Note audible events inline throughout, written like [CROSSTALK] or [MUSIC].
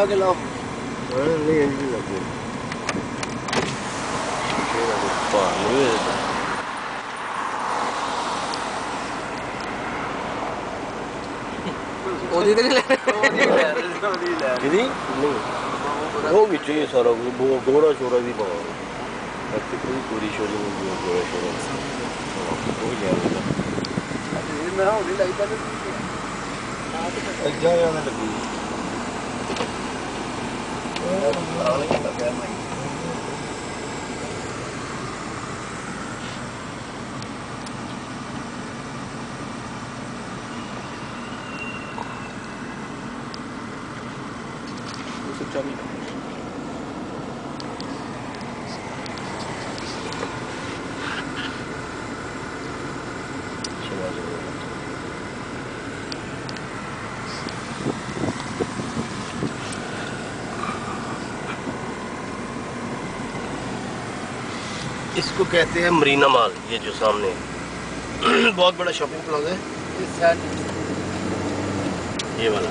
ਆ ਕੇ ਲਾਓ। ਹਾਂ ਨਹੀਂ ਇੰਜ ਨਹੀਂ ਲੱਗਦੀ ਕਿਹੜਾ ਪਾਣੀ ਹੈ ਉਹਦੀ ਤੇ ਲੈ ਉਹਦੀ ਲੈ ਉਹਦੀ ਲੈ ਕਿਹਦੀ? ਨਹੀਂ। ਉਹ ਵਿੱਚ ਇਹ ਸਾਰਾ ਉਹ ਗੋਰਾ ਛੋਰਾ ਵੀ ਪਾਉਂਦਾ ਅੱਤੇ ਕੋਈ ਗੋਰੀ ਛੋਰੀ ਨਹੀਂ ਗੋਰਾ ਛੋਰਾ ਉਹ ਲੈ ਆਉਂਦਾ। ਇਹ ਮੈਂ ਉਹਦੀ ਲਾਈ ਤਾਂ ਨਹੀਂ ਆ ਤੇ ਜਾ ਜਾਣਾ ਲੱਗੂ। इसको कहते हैं मरीना माल ये जो सामने [CLEARS THROAT] बहुत बड़ा शॉपिंग प्लाजा है। ये वाला।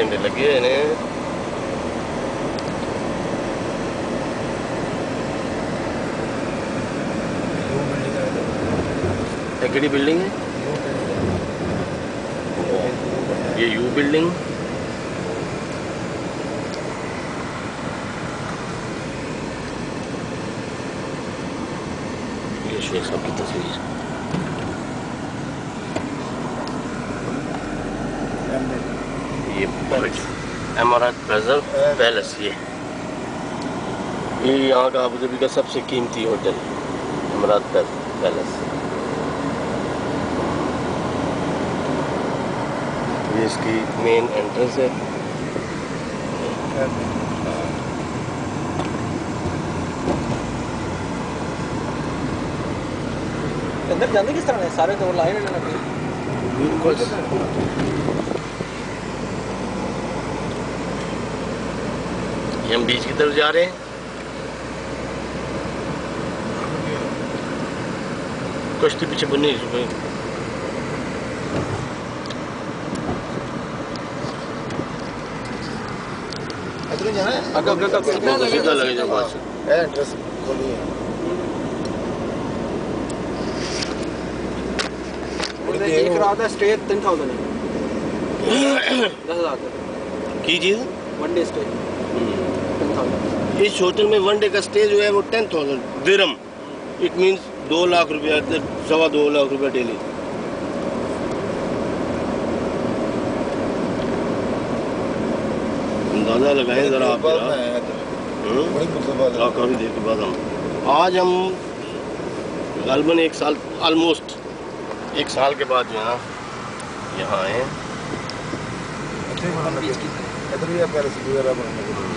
ਝੰਡੇ ਝੰਡੇ ਲੱਗੇ ਹੋਏ ਨੇ ਇਹ ਕਿਹੜੀ ਬਿਲਡਿੰਗ ਹੈ ये यू बिल्डिंग ये शेख साहब की तस्वीर पॉइंट एमारात पैलेस ये ये यहाँ का अबू धाबी का सबसे कीमती होटल एमारात पैलेस ये इसकी मेन एंट्रेंस है। अंदर जाने किस तरह है सारे तो लाइन बिल्कुल। ये हम बीच की तरफ़ जा रहे हैं। कश्ती पीछे बनी रुपये सीधा लगे जो बात एक रात है। स्टे तीन थाउज़ेंड दस हज़ार। की चीज़ वन डे स्टे 10000 इस होटल में वन डे का स्टे जो है वो ten thousand dirham it means दो लाख रुपया सवा दो लाख रुपया डेली अंदाज़ा लगाए जरा आप हम्म? हाँ, काफ़ी देर के बाद हम। आज हम गालबन एक साल ऑलमोस्ट एक साल के बाद जो है यहाँ आए हैं। इधर भी है पैलेस वगैरह बनने के लिए